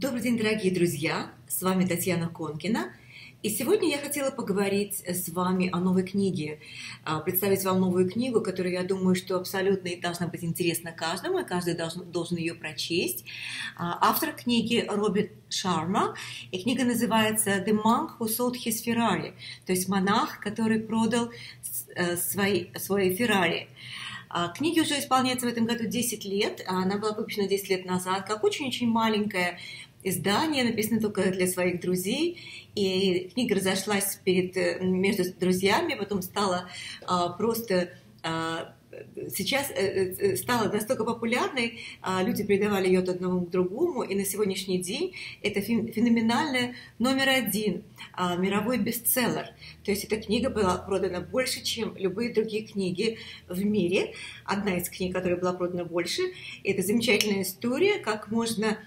Добрый день, дорогие друзья! С вами Татьяна Конкина. И сегодня я хотела поговорить с вами о новой книге, а, представить вам новую книгу, которая, я думаю, что абсолютно должна быть интересна каждому, и каждый должен, должен ее прочесть. А, автор книги Роберт Шарма, и книга называется «The Monk Who Sold His Ferrari», то есть монах, который продал э, свой, свой Феррари. Книге уже исполняется в этом году 10 лет, она была выпущена 10 лет назад, как очень-очень маленькая издание, написано только для своих друзей, и книга разошлась перед, э, между друзьями, потом стала а, просто а, сейчас э, э, стала настолько популярной, а, люди передавали ее одному к другому, и на сегодняшний день это феноменальная номер один, а, мировой бестселлер. То есть эта книга была продана больше, чем любые другие книги в мире. Одна из книг, которая была продана больше, это замечательная история, как можно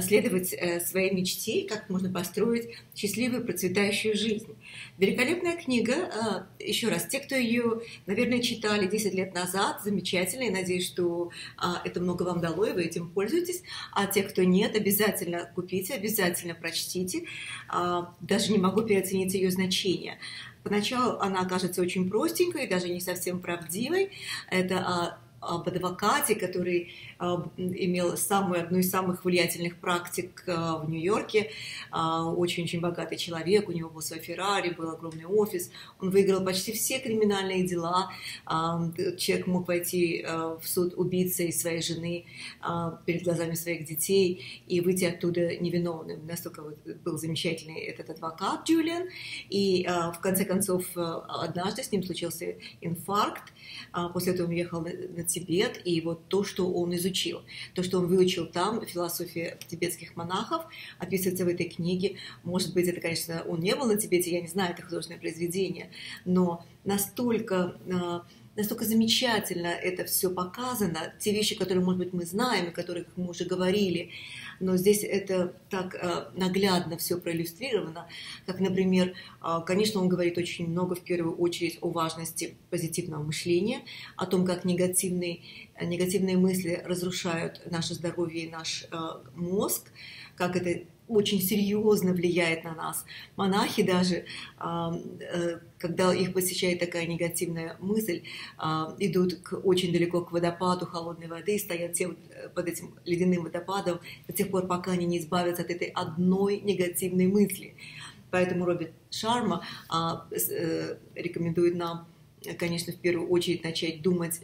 следовать э, своей мечте, как можно построить счастливую, процветающую жизнь. Великолепная книга, э, еще раз, те, кто ее, наверное, читали 10 лет назад, замечательно, и надеюсь, что это много вам дало, и вы этим пользуетесь, а те, кто нет, обязательно купите, обязательно прочтите, даже не могу переоценить ее значение. Поначалу она кажется очень простенькой, даже не совсем правдивой. Это об адвокате, который а, имел самую, одну из самых влиятельных практик а, в Нью-Йорке. Очень-очень богатый человек, у него был свой Феррари, был огромный офис. Он выиграл почти все криминальные дела. Человек мог пойти в суд убийцы своей жены перед глазами своих детей и выйти оттуда невиновным. Настолько вот был замечательный этот адвокат Джулиан. И в конце концов однажды с ним случился инфаркт. После этого он уехал на Тибет. И вот то, что он изучил. То, что он выучил там, философия тибетских монахов, описывается в этой книге. Может быть, это, конечно, он не был на Тибете, я не знаю, это художественное произведение, но настолько а, настолько замечательно это все показано, те вещи, которые, может быть, мы знаем, о которых мы уже говорили, но здесь это так э, наглядно все проиллюстрировано, как, например, э, конечно, он говорит очень много, в первую очередь, о важности позитивного мышления, о том, как негативные, негативные мысли разрушают наше здоровье и наш э, мозг, как это очень серьезно влияет на нас. Монахи даже, э, когда их посещает такая негативная мысль, идут к, очень далеко к водопаду холодной воды, стоят те э, под этим ледяным водопадом до тех пор, пока они не избавятся от этой одной негативной мысли. Поэтому Роберт Шарма а, э, рекомендует нам, конечно, в первую очередь начать думать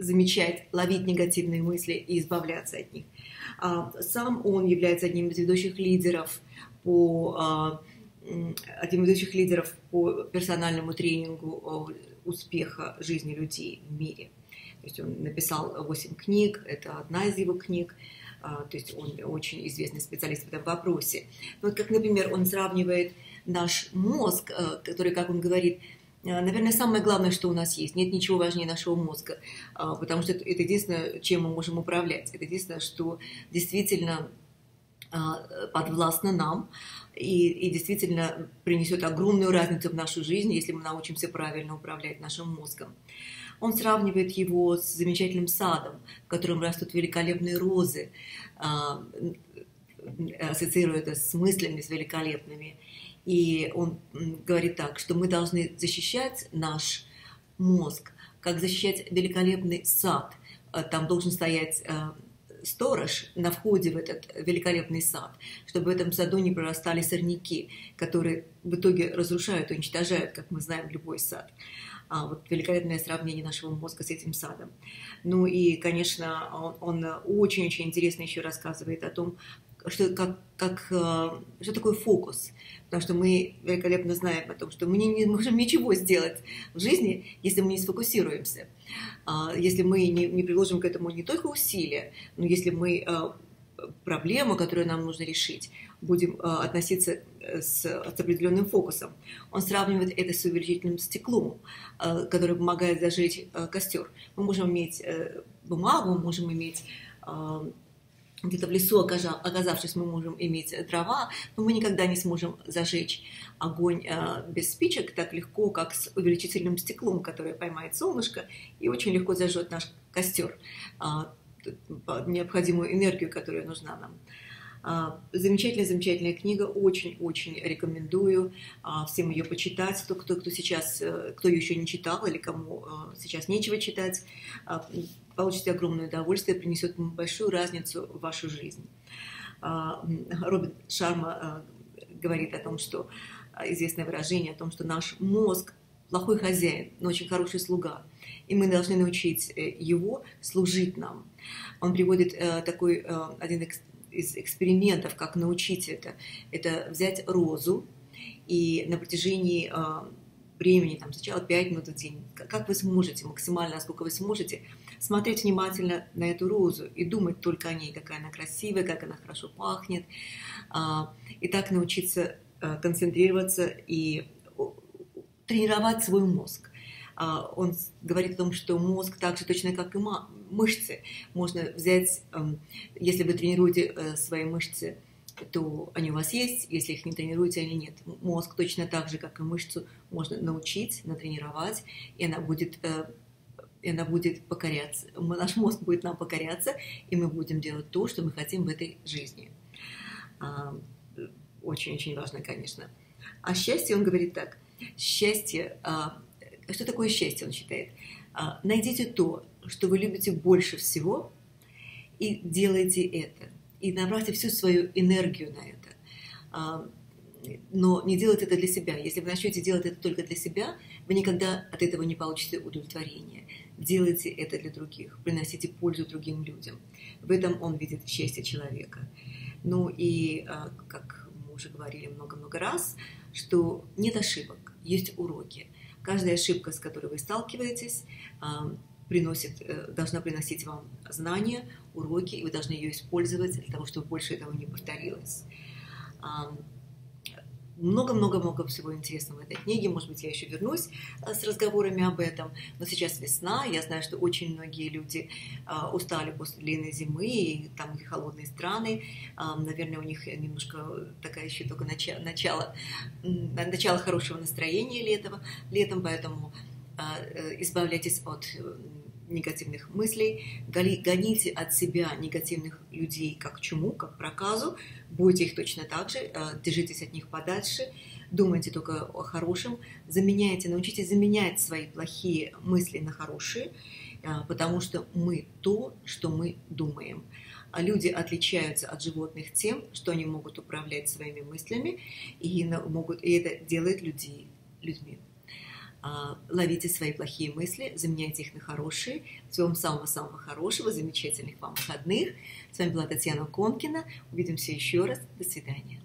замечать, ловить негативные мысли и избавляться от них. А, сам он является одним из ведущих лидеров по а, одним из ведущих лидеров по персональному тренингу успеха жизни людей в мире. То есть он написал 8 книг, это одна из его книг, а, то есть он очень известный специалист в этом вопросе. Вот как, например, он сравнивает наш мозг, который, как он говорит, Э, наверное, самое главное, что у нас есть. Нет ничего важнее нашего мозга, а, потому что это, единственное, чем мы можем управлять. Это единственное, что действительно а, подвластно нам и, и действительно принесет огромную разницу в нашу жизнь, если мы научимся правильно управлять нашим мозгом. Он сравнивает его с замечательным садом, в котором растут великолепные розы, а, ассоциируя это с мыслями, с великолепными. И он говорит так, что мы должны защищать наш мозг, как защищать великолепный сад. Э, там должен стоять э, сторож на входе в этот великолепный сад, чтобы в этом саду не прорастали сорняки, которые в итоге разрушают уничтожают, как мы знаем, любой сад. А, вот великолепное сравнение нашего мозга с этим садом. Ну и, конечно, он очень-очень интересно еще рассказывает о том, что, как, как, э, что такое фокус. Потому что мы великолепно знаем о том, что мы не, можем ничего сделать в жизни, если мы не сфокусируемся. А, если мы не, не приложим к этому не только усилия, но если мы э, проблему, которую нам нужно решить, будем э, относиться с, с определенным фокусом. Он сравнивает это с увеличительным стеклом, которое помогает зажечь костер. Мы можем иметь бумагу, мы можем иметь где-то в лесу оказавшись, мы можем иметь дрова, но мы никогда не сможем зажечь огонь э, без спичек так легко, как с увеличительным стеклом, которое поймает солнышко и очень легко зажжет наш костер, а, необходимую энергию, которая нужна нам. Замечательная, замечательная книга, очень-очень рекомендую всем ее почитать. Кто, кто, кто сейчас, э, кто ее еще не читал или кому сейчас нечего читать, получите огромное удовольствие, принесет большую разницу в вашу жизнь. Робин Шарма говорит о том, что известное выражение о том, что наш мозг плохой хозяин, но очень хороший слуга. И мы должны научить э, его служить нам. Он приводит э, такой э, один из экспериментов, как научить это. Это взять розу и на протяжении времени, там, сначала 5 минут в день, как вы сможете, максимально, насколько вы сможете, смотреть внимательно на эту розу и думать только о ней, какая она красивая, как она хорошо пахнет, а, и так научиться концентрироваться и тренировать свой мозг. А, он говорит о том, что мозг так же точно, как и мышцы. Можно взять, эм, если вы тренируете э, свои мышцы, то они у вас есть, если их не тренируете, они нет. Мозг точно так же, как и мышцу, можно научить, натренировать, и она будет, э, и она будет покоряться. Наш мозг будет нам покоряться, и мы будем делать то, что мы хотим в этой жизни. А, очень-очень важно, конечно. А счастье, он говорит так – Счастье, а, что такое счастье, он считает? А, найдите то, что вы любите больше всего, и делайте это. И направьте всю свою энергию на это. А, но не делайте это для себя. Если вы начнете делать это только для себя, вы никогда от этого не получите удовлетворения. Делайте это для других, приносите пользу другим людям. В этом он видит счастье человека. Ну и, как мы уже говорили много-много раз, что нет ошибок есть уроки. Каждая ошибка, с которой вы сталкиваетесь, а, приносит, э, должна приносить вам знания, уроки, и вы должны ее использовать для того, чтобы больше этого не повторилось много-много-много всего интересного в этой книге. Может быть, я еще вернусь э, с разговорами об этом. Но сейчас весна. Я знаю, что очень многие люди э, устали после длинной зимы, и там и холодные страны. Наверное, у них немножко такая еще только начало, начало, хорошего настроения летом, летом поэтому э, избавляйтесь от негативных мыслей, гоните от себя негативных людей как чуму, как проказу, будете их точно так же, э, держитесь от них подальше, думайте только о хорошем, заменяйте, научитесь заменять свои плохие мысли на хорошие, э, потому что мы то, что мы думаем. А люди отличаются от животных тем, что они могут управлять своими мыслями, и, могут, и это делает людей людьми. А, ловите свои плохие мысли, заменяйте их на хорошие. Всего вам самого-самого хорошего, замечательных вам выходных. С вами была Татьяна Конкина. Увидимся еще раз. До свидания.